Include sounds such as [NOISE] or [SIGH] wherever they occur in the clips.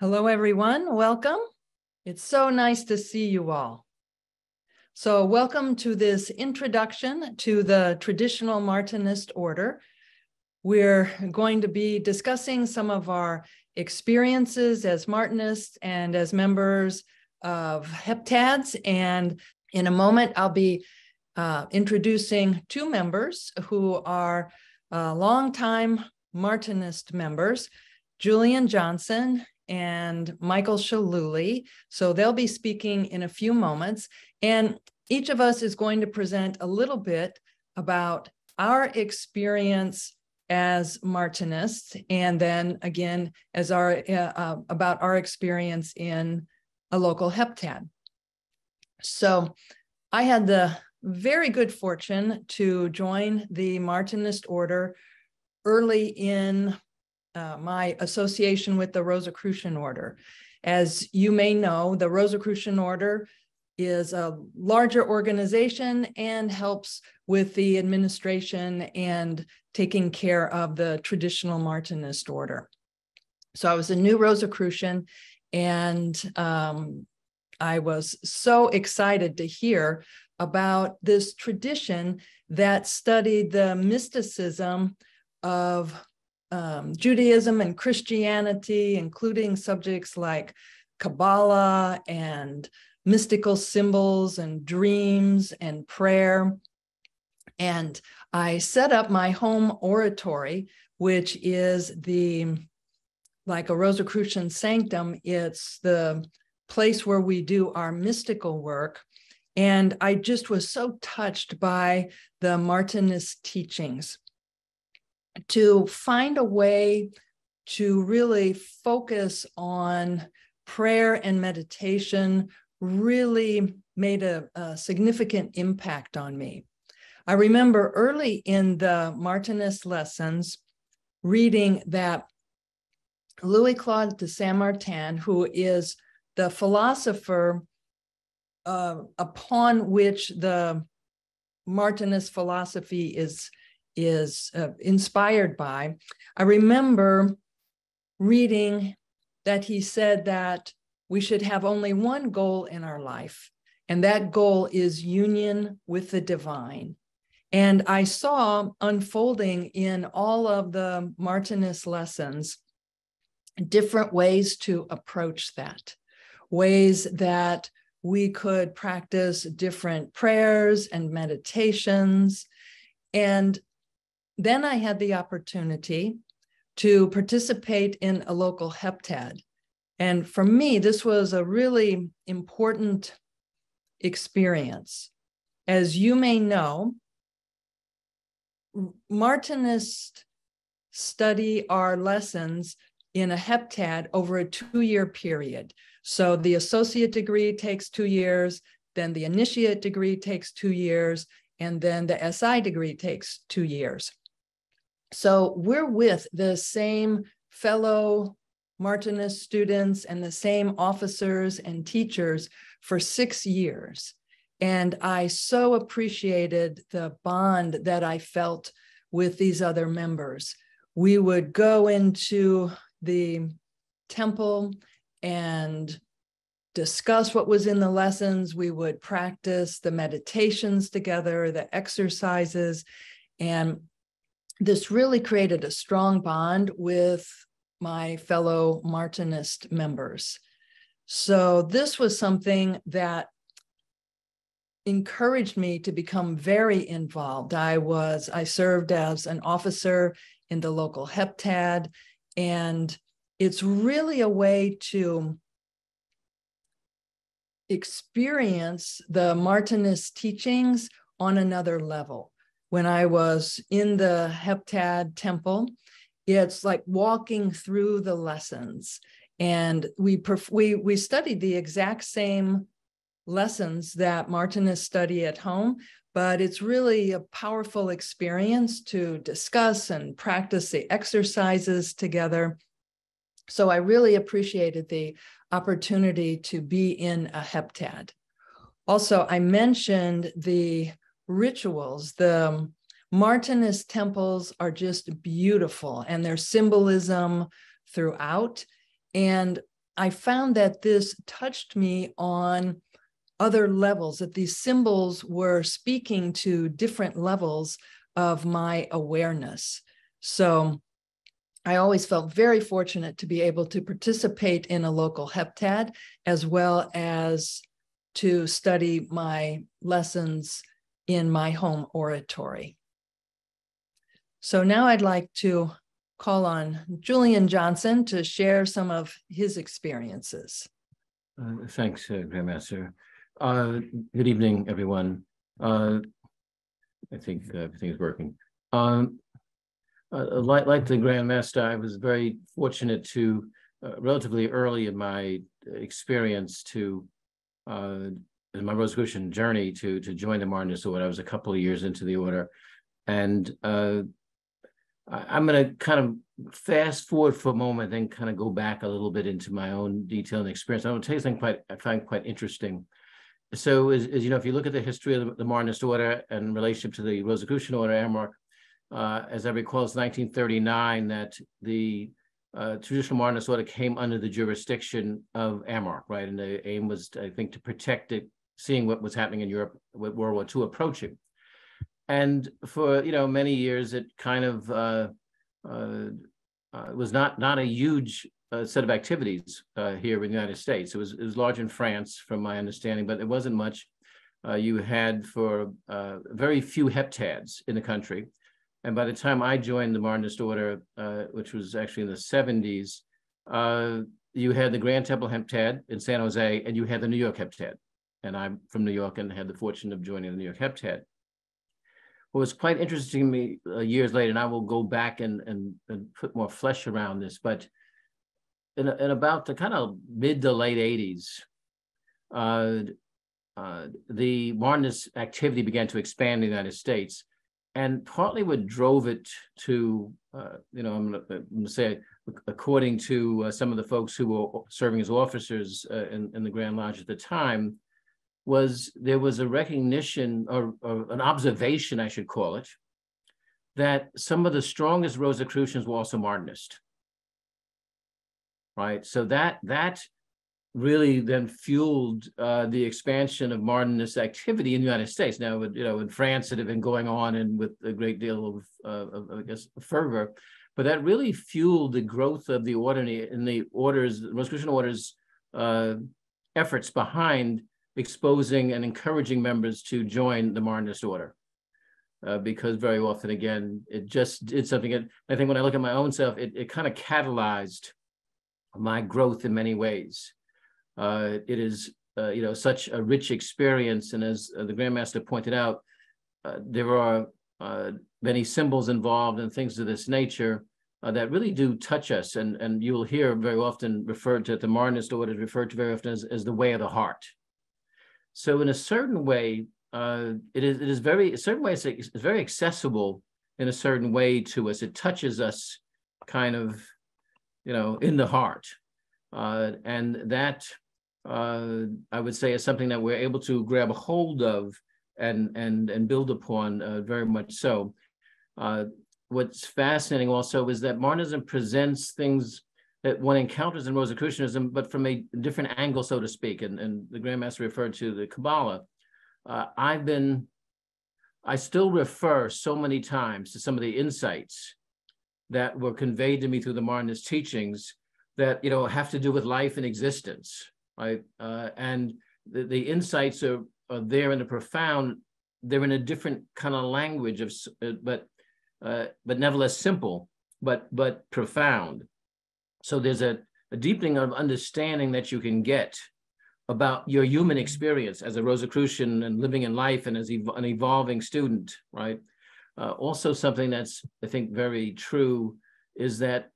Hello, everyone. Welcome. It's so nice to see you all. So, welcome to this introduction to the traditional Martinist order. We're going to be discussing some of our experiences as Martinists and as members of heptads. And in a moment, I'll be uh, introducing two members who are uh, longtime Martinist members, Julian Johnson and Michael Shaluly. So they'll be speaking in a few moments. And each of us is going to present a little bit about our experience as Martinists, and then again as our uh, uh, about our experience in a local heptad. So I had the very good fortune to join the Martinist order early in uh, my association with the Rosicrucian order. As you may know, the Rosicrucian order is a larger organization and helps with the administration and taking care of the traditional Martinist order. So I was a new Rosicrucian and um, I was so excited to hear about this tradition that studied the mysticism of um, Judaism and Christianity, including subjects like Kabbalah and mystical symbols and dreams and prayer. And I set up my home oratory, which is the like a Rosicrucian sanctum. It's the place where we do our mystical work. And I just was so touched by the Martinist teachings to find a way to really focus on prayer and meditation really made a, a, significant impact on me. I remember early in the Martinist lessons reading that Louis Claude de Saint Martin, who is the philosopher uh, upon which the Martinist philosophy is is uh, inspired by. I remember reading that he said that we should have only one goal in our life, and that goal is union with the divine. And I saw unfolding in all of the Martinist lessons different ways to approach that, ways that we could practice different prayers and meditations. And then I had the opportunity to participate in a local heptad. And for me, this was a really important experience. As you may know, Martinists study our lessons in a heptad over a two year period. So the associate degree takes two years, then the initiate degree takes two years, and then the SI degree takes two years. So we're with the same fellow Martinist students and the same officers and teachers for six years. And I so appreciated the bond that I felt with these other members. We would go into the temple and discuss what was in the lessons. We would practice the meditations together, the exercises. And this really created a strong bond with my fellow Martinist members. So, this was something that encouraged me to become very involved. I was, I served as an officer in the local heptad, and it's really a way to experience the Martinist teachings on another level when I was in the Heptad temple. It's like walking through the lessons. And we, perf- we, we studied the exact same lessons that Martinists study at home, but it's really a powerful experience to discuss and practice the exercises together. So I really appreciated the opportunity to be in a heptad. Also, I mentioned the rituals. The um, Martinist temples are just beautiful and their symbolism throughout. And I found that this touched me on other levels, that these symbols were speaking to different levels of my awareness. So I always felt very fortunate to be able to participate in a local heptad as well as to study my lessons in my home oratory. So now I'd like to call on Julian Johnson to share some of his experiences. Uh, thanks, uh, Grandmaster. Uh, good evening, everyone. Uh, I think uh, everything is working. Um, uh, like, like the Grandmaster, I was very fortunate to, relatively early in my experience to, my Rosicrucian journey to, to join the Martinist Order. I was a couple of years into the order. And I'm going to kind of fast forward for a moment, then kind of go back a little bit into my own detail and experience. I will tell you something quite I find quite interesting. So, as, as you know, if you look at the history of the, the Martinist order and relationship to the Rosicrucian order, AMORC, uh, as I recall, it's 1939 that the uh, traditional Martinist order came under the jurisdiction of AMORC, right? And the aim was, I think, to protect it, seeing what was happening in Europe with World War II approaching and for you know many years it kind of uh, uh, uh, was not not a huge uh, set of activities uh, here in the United States. It was it was large in France, from my understanding, but it wasn't much. Uh, you had for very few heptads in the country, and by the time I joined the Martinist Order, which was actually in the seventies, you had the Grand Temple Heptad in San Jose, and you had the New York Heptad. And I'm from New York and had the fortune of joining the New York Heptad what was quite interesting to me uh, years later, and I will go back and, and, and put more flesh around this, but in, in about the kind of mid to late 80s, uh, uh, the Martinist activity began to expand in the United States. And partly what drove it to, uh, you know, I'm going to say, according to uh, some of the folks who were serving as officers uh, in, in the Grand Lodge at the time, was there was a recognition or, or, an observation, I should call it, that some of the strongest Rosicrucians were also Martinist. Right. So that that really then fueled uh, the expansion of Martinist activity in the United States. Now, you know, in France, it had been going on and with a great deal of, uh, of I guess, fervor, but that really fueled the growth of the order in the orders, Rosicrucian orders uh, efforts behind exposing and encouraging members to join the Martinist order. Uh, because very often, again, it just did something. That, I think when I look at my own self, it, it kind of catalyzed my growth in many ways. Uh, it is, uh, you know, such a rich experience. And as uh, the Grandmaster pointed out, uh, there are uh, many symbols involved and things of this nature that really do touch us. And, and you will hear very often referred to the Martinist order referred to very often as, as the way of the heart so in a certain way, uh, it is it is very a certain way it's, it's very accessible in a certain way to us. It touches us kind of, you know, in the heart, uh, and that uh, I would say is something that we're able to grab a hold of and and and build upon uh, very much so. Uh, what's fascinating also is that Martinism presents things that one encounters in Rosicrucianism, but from a different angle, so to speak. And, and the Grandmaster referred to the Kabbalah. Uh, I've been, I still refer so many times to some of the insights that were conveyed to me through the Martinist teachings that, you know, have to do with life and existence, right? Uh, and the, the insights are, are there in a profound, they're in a different kind of language of, uh, but, uh, but nevertheless simple, but, but profound. So there's a, a deepening of understanding that you can get about your human experience as a Rosicrucian and living in life and as ev- an evolving student, right? Uh, also, something that's I think very true is that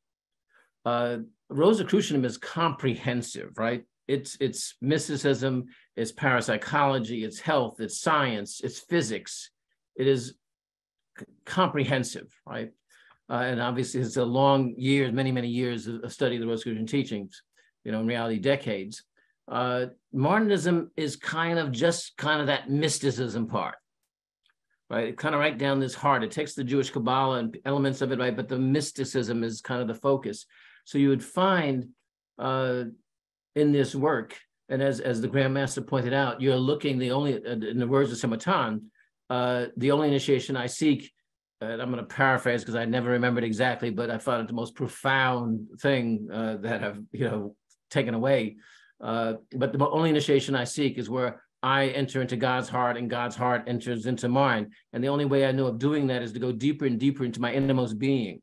uh, Rosicrucianism is comprehensive, right? It's it's mysticism, it's parapsychology, it's health, it's science, it's physics. It is c- comprehensive, right? Uh, and obviously, it's a long years, many, many years of, study of the Rosicrucian teachings, you know, in reality, decades. Uh, Martinism is kind of just kind of that mysticism part, right? It kind of right down this heart. It takes the Jewish Kabbalah and elements of it, right? But the mysticism is kind of the focus. So you would find uh, in this work, and as as the Grand Master pointed out, you're looking the only uh, in the words of Saint Martin, uh, the only initiation I seek. And I'm going to paraphrase because I never remembered exactly, but I found it the most profound thing uh, that I've you know taken away. Uh, but the only initiation I seek is where I enter into God's heart and God's heart enters into mine. And the only way I know of doing that is to go deeper and deeper into my innermost being,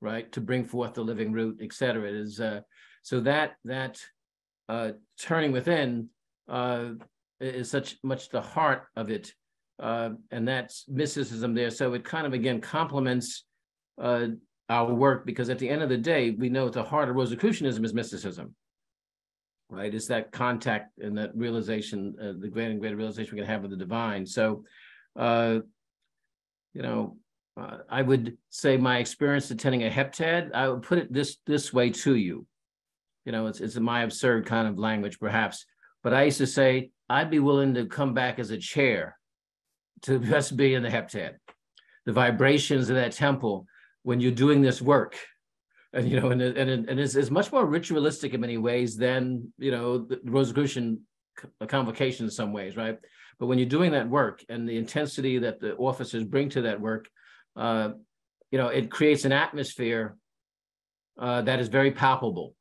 right? To bring forth the living root, et cetera. It is uh, so that that uh, turning within uh, is such much the heart of it. Uh, and that's mysticism there. So it kind of again complements uh, our work because at the end of the day, we know at the heart of Rosicrucianism is mysticism right? It's that contact and that realization, uh, the greater and greater realization we can have of the divine. So, uh, you know, uh, I would say my experience attending a heptad, I would put it this this way to you. You know, it's it's my absurd kind of language, perhaps, but I used to say I'd be willing to come back as a chair to [LAUGHS] just be in the heptad. The vibrations of that temple when you're doing this work and you know, and and and it's, it's much more ritualistic in many ways than you know the Rosicrucian convocation in some ways, right? But when you're doing that work and the intensity that the officers bring to that work, uh, you know, it creates an atmosphere uh, that is very palpable.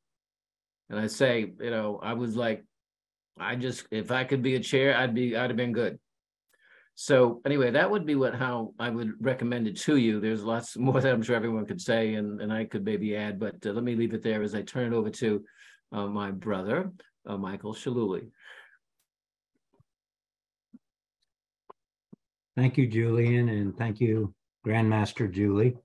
And I say, you know, I was like, I just if I could be a chair, I'd be I'd have been good. So anyway, that would be what how I would recommend it to you. There's lots [LAUGHS] more that I'm sure everyone could say, and, and I could maybe add, but uh, let me leave it there as I turn it over to uh, my brother, uh, Michael Shaluly. Thank you, Julian, and thank you, Grandmaster Julie.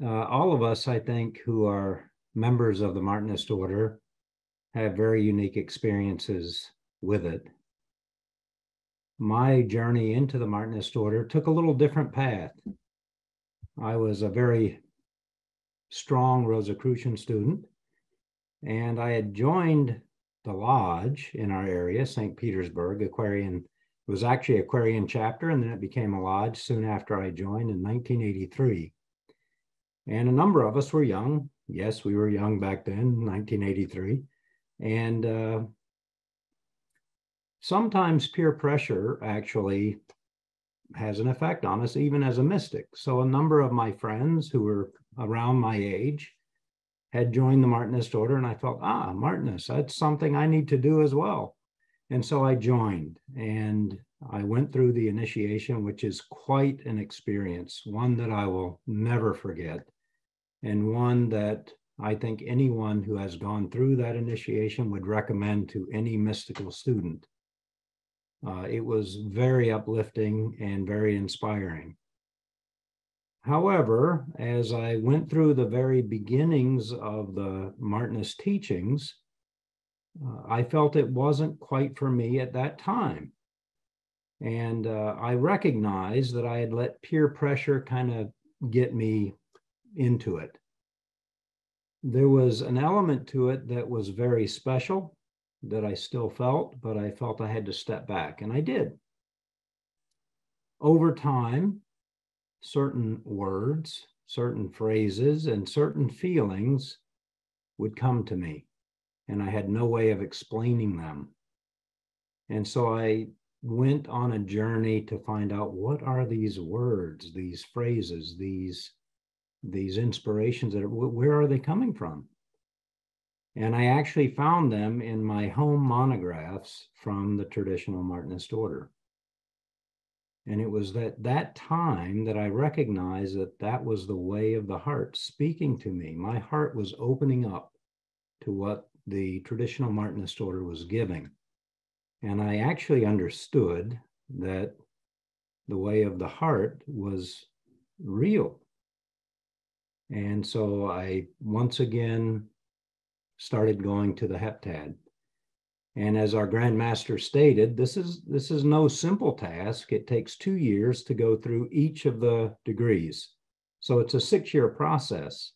Uh, all of us, I think, who are members of the Martinist Order have very unique experiences with it my journey into the Martinist order took a little different path. I was a very strong Rosicrucian student, and I had joined the lodge in our area, St. Petersburg Aquarian. It was actually Aquarian chapter, and then it became a lodge soon after I joined in 1983. And a number of us were young. Yes, we were young back then, 1983. And uh, sometimes peer pressure actually has an effect on us, even as a mystic. So, a number of my friends who were around my age had joined the Martinist order, and I felt, ah, Martinist, that's something I need to do as well. And so I joined and I went through the initiation, which is quite an experience, one that I will never forget, and one that I think anyone who has gone through that initiation would recommend to any mystical student. Uh, it was very uplifting and very inspiring. However, as I went through the very beginnings of the Martinist teachings, uh, I felt it wasn't quite for me at that time. And uh, I recognized that I had let peer pressure kind of get me into it. There was an element to it that was very special that I still felt, but I felt I had to step back, and I did. Over time, certain words, certain phrases, and certain feelings would come to me, and I had no way of explaining them. And so I went on a journey to find out what are these words, these phrases, these these inspirations that are, where are they coming from? And I actually found them in my home monographs from the traditional Martinist order. And it was at that time that I recognized that that was the way of the heart speaking to me. My heart was opening up to what the traditional Martinist order was giving. And I actually understood that the way of the heart was real. And so I once again started going to the heptad. And as our grandmaster stated, this is this is no simple task. It takes two years to go through each of the degrees. So it's a six-year process.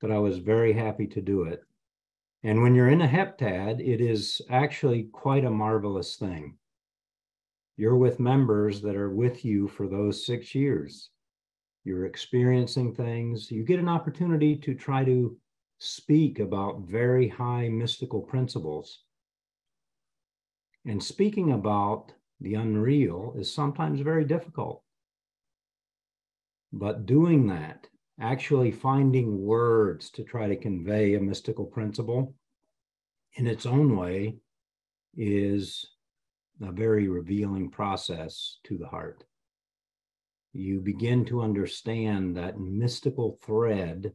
But I was very happy to do it. And when you're in a heptad, it is actually quite a marvelous thing. You're with members that are with you for those six years. You're experiencing things. You get an opportunity to try to speak about very high mystical principles. And speaking about the unreal is sometimes very difficult. But doing that, actually finding words to try to convey a mystical principle in its own way, is a very revealing process to the heart. You begin to understand that mystical thread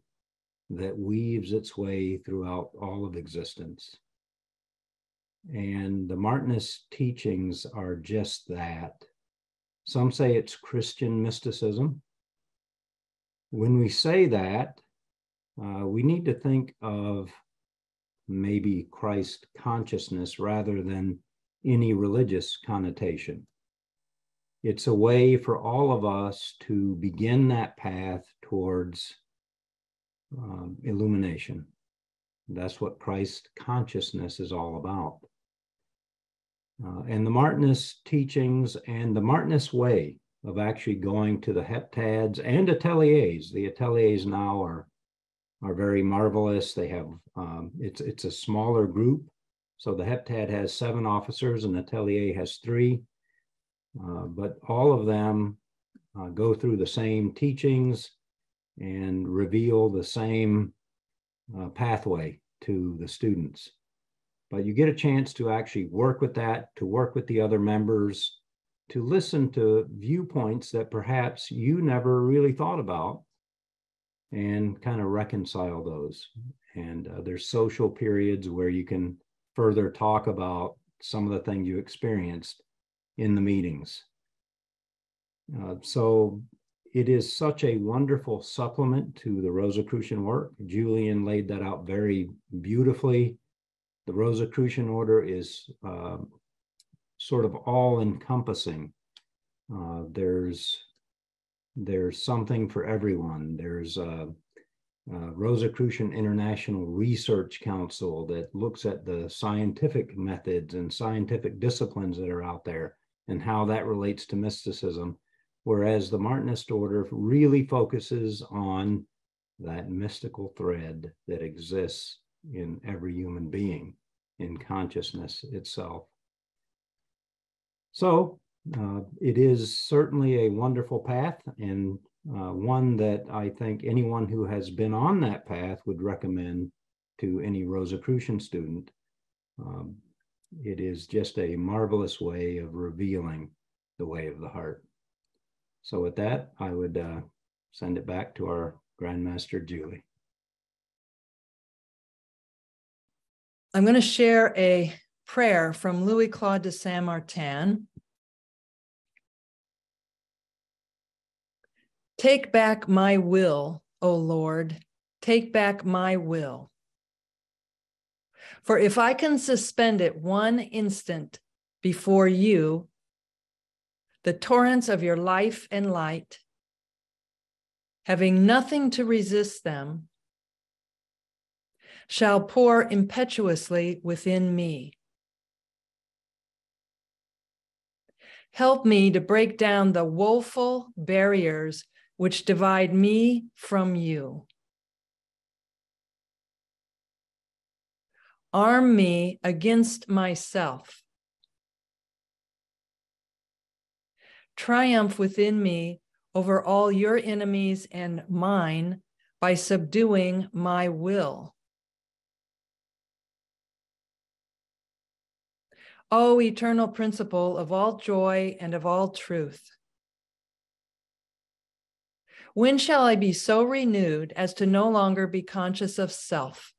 that weaves its way throughout all of existence. And the Martinist teachings are just that. Some say it's Christian mysticism. When we say that, uh, we need to think of maybe Christ consciousness rather than any religious connotation. It's a way for all of us to begin that path towards um, illumination. That's what Christ consciousness is all about. Uh, and the Martinist teachings and the Martinist way of actually going to the heptads and ateliers. The ateliers now are are very marvelous. They have um, it's it's a smaller group, so the heptad has seven officers and the atelier has three, uh, but all of them uh, go through the same teachings and reveal the same uh, pathway to the students. But you get a chance to actually work with that, to work with the other members, to listen to viewpoints that perhaps you never really thought about and kind of reconcile those. And uh, there's social periods where you can further talk about some of the things you experienced in the meetings. Uh, so it is such a wonderful supplement to the Rosicrucian work. Julian laid that out very beautifully. The Rosicrucian order is uh, sort of all encompassing. Uh, there's there's something for everyone. There's a, a Rosicrucian International Research Council that looks at the scientific methods and scientific disciplines that are out there and how that relates to mysticism. Whereas the Martinist order really focuses on that mystical thread that exists in every human being, in consciousness itself. So uh, it is certainly a wonderful path and uh, one that I think anyone who has been on that path would recommend to any Rosicrucian student. Um, it is just a marvelous way of revealing the way of the heart. So with that, I would uh, send it back to our Grandmaster Julie. I'm going to share a prayer from Louis Claude de Saint Martin Take back my will, O Lord, take back my will. For if I can suspend it one instant before you, the torrents of your life and light, having nothing to resist them, shall pour impetuously within me. Help me to break down the woeful barriers which divide me from you. Arm me against myself. Triumph within me over all your enemies and mine by subduing my will. O eternal principle of all joy and of all truth. When shall I be so renewed as to no longer be conscious of self,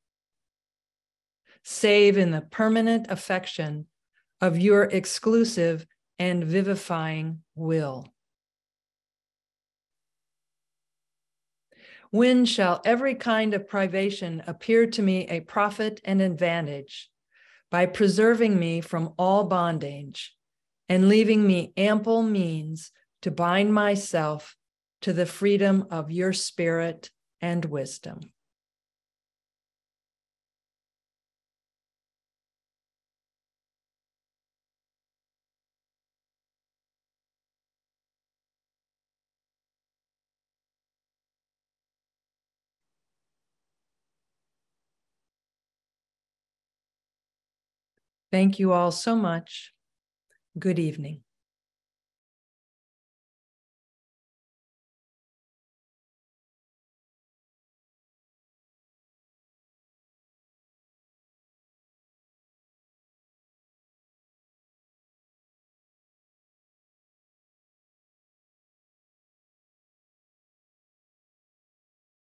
save in the permanent affection of your exclusive and vivifying will? When shall every kind of privation appear to me a profit and advantage by preserving me from all bondage and leaving me ample means to bind myself to the freedom of your spirit and wisdom. Thank you all so much. Good evening.